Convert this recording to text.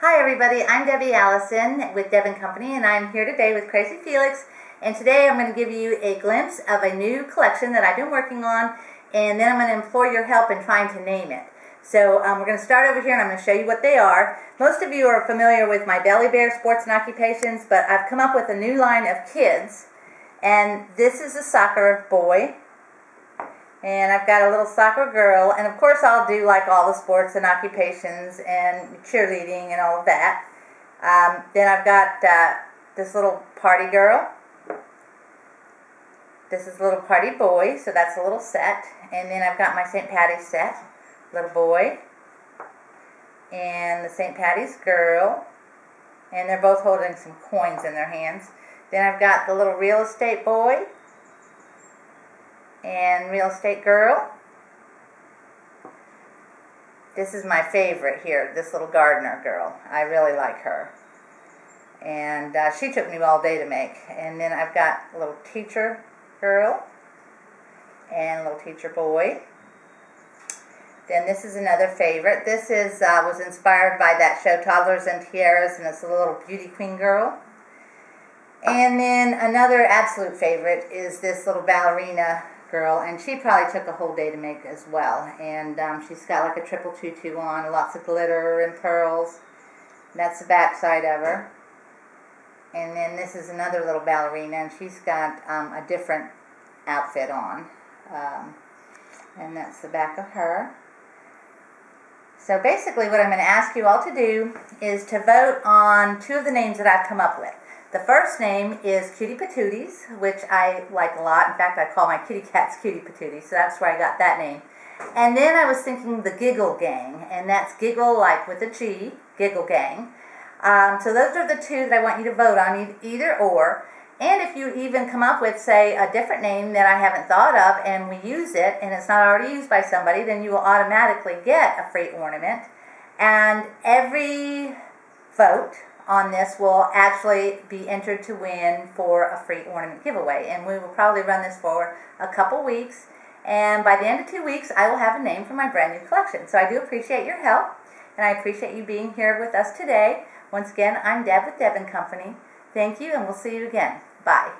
Hi everybody, I'm Debi Allison with Deb & Company and I'm here today with Crazy Felix and today I'm going to give you a glimpse of a new collection that I've been working on and then I'm going to implore your help in trying to name it. So um, we're going to start over here and I'm going to show you what they are. Most of you are familiar with my Belly Bear Sports and Occupations but I've come up with a new line of kids and this is a soccer boy and I've got a little soccer girl, and of course I'll do like all the sports and occupations and cheerleading and all of that. Um, then I've got uh, this little party girl. This is a little party boy, so that's a little set. And then I've got my St. Patty's set, little boy. And the St. Patty's girl. And they're both holding some coins in their hands. Then I've got the little real estate boy and Real Estate Girl. This is my favorite here, this little gardener girl. I really like her. And uh, she took me all day to make. And then I've got a little teacher girl and little teacher boy. Then this is another favorite. This is uh, was inspired by that show Toddlers and Tiaras, and it's a little beauty queen girl. And then another absolute favorite is this little ballerina girl, and she probably took a whole day to make as well. And um, she's got like a triple tutu on, lots of glitter and pearls. That's the back side of her. And then this is another little ballerina, and she's got um, a different outfit on. Um, and that's the back of her. So basically what I'm going to ask you all to do is to vote on two of the names that I've come up with. The first name is Cutie Patooties, which I like a lot. In fact, I call my kitty cats Cutie Patooties, so that's where I got that name. And then I was thinking the Giggle Gang, and that's Giggle like with a G, Giggle Gang. Um, so those are the two that I want you to vote on, either or. And if you even come up with, say, a different name that I haven't thought of and we use it and it's not already used by somebody, then you will automatically get a free ornament. And every vote on this will actually be entered to win for a free ornament giveaway. And we will probably run this for a couple weeks. And by the end of two weeks, I will have a name for my brand new collection. So I do appreciate your help, and I appreciate you being here with us today. Once again, I'm Deb with Deb & Company. Thank you, and we'll see you again. Bye.